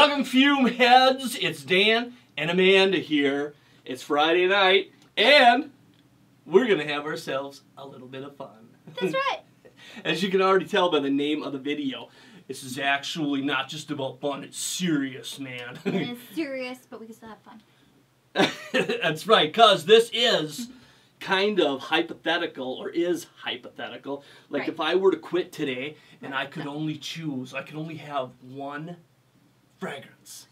Welcome, Fume Heads. It's Dan and Amanda here. It's Friday night, and we're going to have ourselves a little bit of fun. That's right. As you can already tell by the name of the video, this is actually not just about fun, it's serious, man. It is serious, but we can still have fun. That's right, because this is kind of hypothetical, or is hypothetical. Like Right. if I were to quit today and I Right. could only choose, I could only have one fragrance.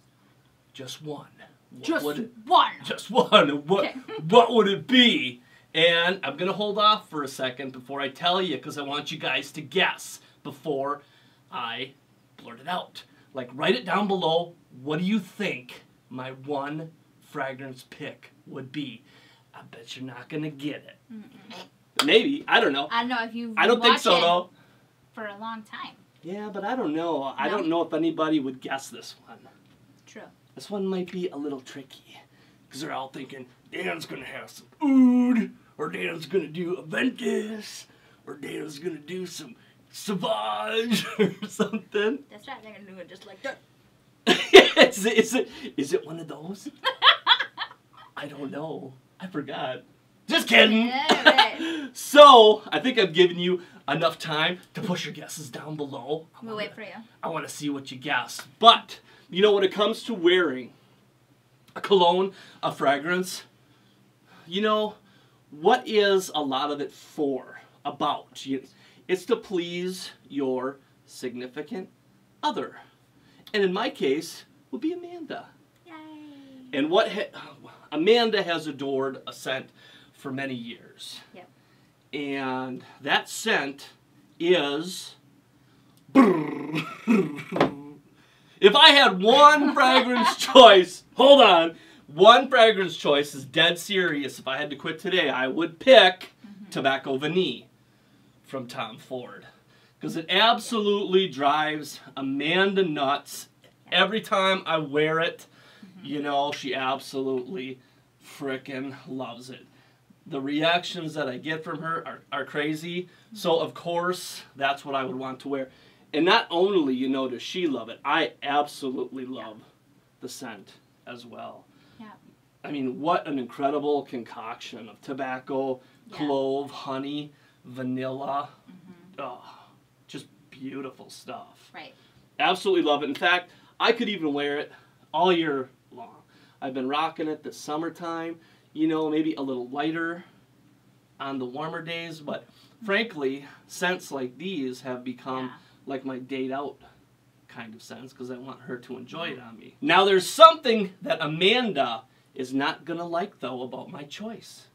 Just one. What Just it- one. just one. What, Okay. what would it be? And I'm going to hold off for a second before I tell you because I want you guys to guess before I blurt it out. Like, write it down below. What do you think my one fragrance pick would be? I bet you're not going to get it. Maybe. I don't know. I don't know if you've I don't think so, watching though. for a long time. Yeah, but I don't know. I don't know if anybody would guess this one. True. This one might be a little tricky because they're all thinking Dan's gonna have some oud, or Dan's gonna do Aventus, or Dan's gonna do some Sauvage or something. That's right. They're gonna do it just like that. is, it, is it is it one of those? I don't know. I forgot. Just kidding. Right. so I think I've given you enough time to push your guesses down below. I We'll wanna- wait for you. I want to see what you guess. But, you know, when it comes to wearing a cologne, a fragrance, you know, what is a lot of it for? About? You, it's to please your significant other. And in my case, would be Amanda. Yay. And what ha- Amanda has adored a scent for many years. Yep. And that scent is. if I had one fragrance choice, hold on. One fragrance choice is dead serious. If I had to quit today, I would pick mm-hmm. Tobacco Vanille from Tom Ford. Because it absolutely drives Amanda nuts every time I wear it. Mm-hmm. You know, she absolutely frickin' loves it. The reactions that I get from her are, are crazy. So, of course, that's what I would want to wear. And not only, you know, does she love it, I absolutely love the scent as well. Yeah. I mean, what an incredible concoction of tobacco, Yeah. clove, honey, vanilla. Mm-hmm. Oh, just beautiful stuff. Right. Absolutely love it. In fact, I could even wear it all year long. I've been rocking it this summertime, you know, maybe a little lighter on the warmer days, but mm-hmm. frankly, scents like these have become Yeah. like my date out kind of scents because I want her to enjoy it mm-hmm. on me. Now, there's something that Amanda is not going to like, though, about my choice.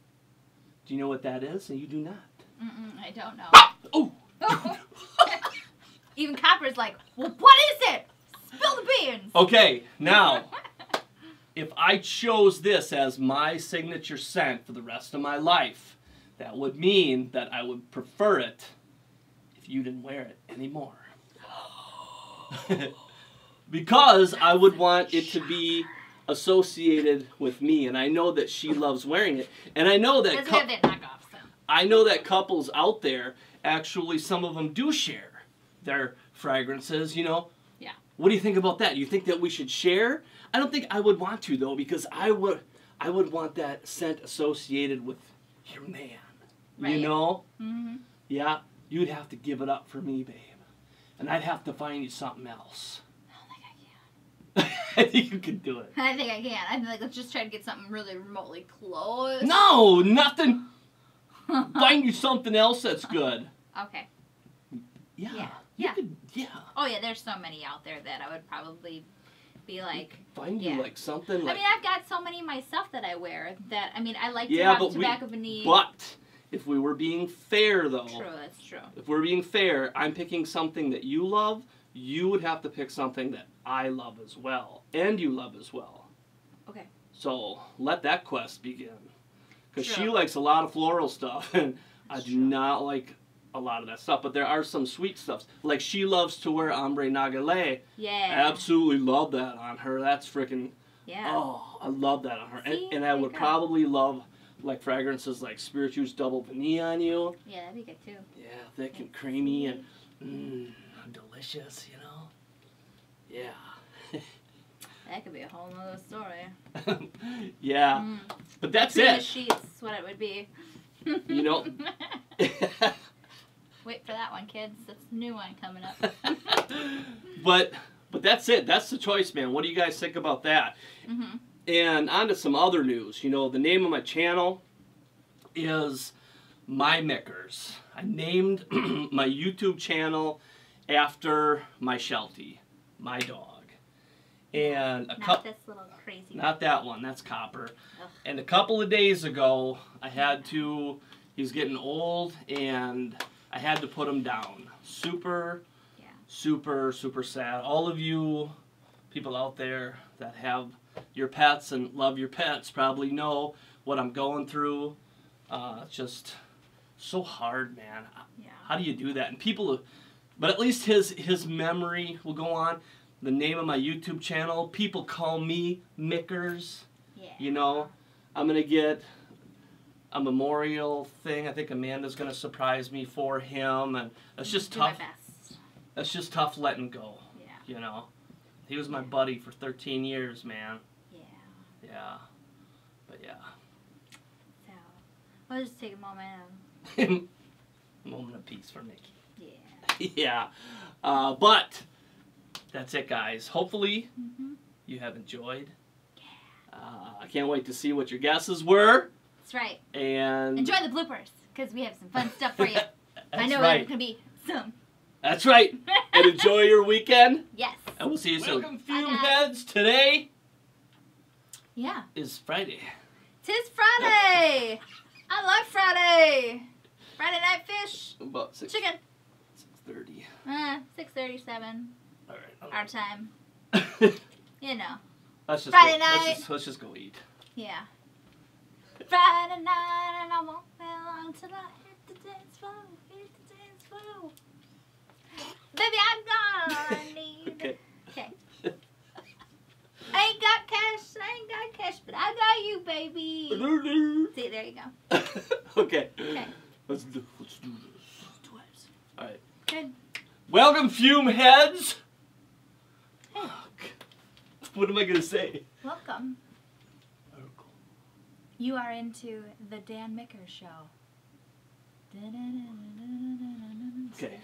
Do you know what that is? And you do not. Mm-mm, I don't know. Oh! Even Copper's like, well, what is it? Spill the beans. Okay, now, if I chose this as my signature scent for the rest of my life, that would mean that I would prefer it if you didn't wear it anymore. because I would want it to be associated with me, and I know that she loves wearing it, and I know that Doesn't cou- have that knockoff, so. I know that couples out there actually some of them do share their fragrances, you know. What do you think about that? You think that we should share? I don't think I would want to though because I would I would want that scent associated with your man. Right. You know? Mm-hmm. Yeah, you'd have to give it up for me, babe. And I'd have to find you something else. I don't think I can. I think you could do it. I think I can. I'd be like, let's just try to get something really remotely close. No, nothing. Find you something else that's good. okay. Yeah. Yeah, You yeah. could, yeah. Oh yeah, there's so many out there that I would probably be like. Find you like something I mean, I've got so many myself that I wear that I mean, I like to Yeah, have tobacco. But if we were being fair, though, True, that's true. if we're being fair, I'm picking something that you love. You would have to pick something that I love as well, and you love as well. Okay. So let that quest begin. Because she likes a lot of floral stuff, and I do true. not like a lot of that stuff. But there are some sweet stuffs. Like she loves to wear Ombre Nomade. Yeah. Absolutely love that on her. That's freaking Yeah. Oh, I love that on her. See? and, and I would go. probably love like fragrances like Spiritueuse Double Vanilla on you. Yeah, that'd be good too. Yeah, thick and creamy and mm, delicious, you know? Yeah. That could be a whole nother story. yeah, Mm. but that's Between the it. sheets, what it would be. You know- Wait for that one, kids. That's a new one coming up. but but that's it. That's the choice, man. What do you guys think about that? hmm And on to some other news. You know, the name of my channel is My Mickers. I named my YouTube channel after my Sheltie, my dog. And a Not couple this little crazy. not that one, that's Copper. Ugh. And a couple of days ago, I had to he's getting old and I had to put him down. Super Yeah. super super sad. All of you people out there that have your pets and love your pets probably know what I'm going through. Uh, it's just so hard, man. Yeah. How do you do that? And people, but at least his his memory will go on. The name of my YouTube channel, people call me Mickers. Yeah. You know, I'm gonna get a memorial thing. I think Amanda's gonna surprise me for him, and it's just Do tough. That's just tough letting go. Yeah. You know, he was my buddy for 13 years, man. Yeah. Yeah, but yeah, So, I'll just take a moment. moment of peace for Mickey. Yeah. yeah, uh, but that's it, guys. Hopefully hmm you have enjoyed. Uh, I can't wait to see what your guesses were, That's right. and Enjoy the bloopers because we have some fun stuff for you. That's I know right. there's gonna be some. That's right. And enjoy your weekend. yes. And we'll see you soon. Welcome, Fume. Heads. Today Yeah. is Friday. Tis Friday. I love Friday. Friday night fish. About six Chicken. Six thirty. Uh, six thirty-seven. All right. Our time. You know. let's just Friday go, night. Let's just, let's just go eat. Yeah. Friday night and I won't be long till I hit the dance floor. Hit the dance floor. Baby, I got all I need. Okay. Okay. I ain't got cash, I ain't got cash, but I got you, baby. See, there you go. okay. Okay. Let's do. Let's do this. Twice. All right. Good. Welcome, Fume Heads. Hey. What am I gonna say? Welcome. You are into the Dan Micker Show. Okay.